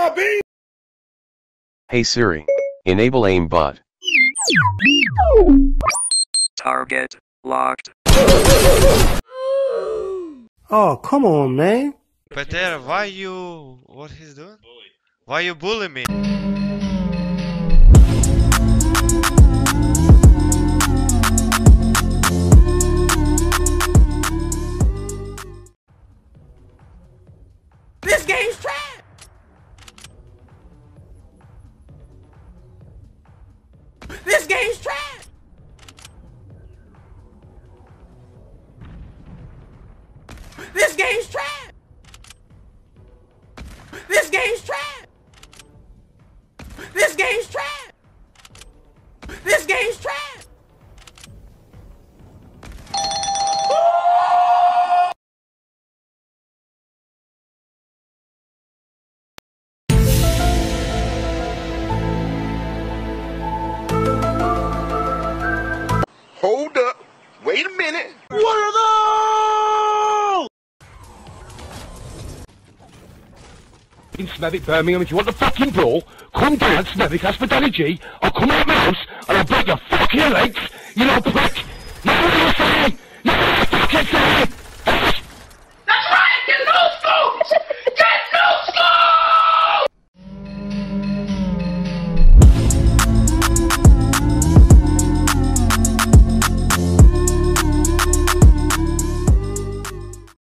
my beans? Hey Siri. Enable aimbot. Target locked. Oh, come on, man. Peter, why you... what he's doing? Why you bully me? This game's trash. This game's trash. This game's trash. This game's trash. This game's trash. Hold up. Wait a minute. In Smethwick, Birmingham, if you want the fucking brawl, come down Smethwick Hospitality, I'll come out my house, and I'll break your fucking legs, you little prick! You know what saying? You know what I'm fucking saying?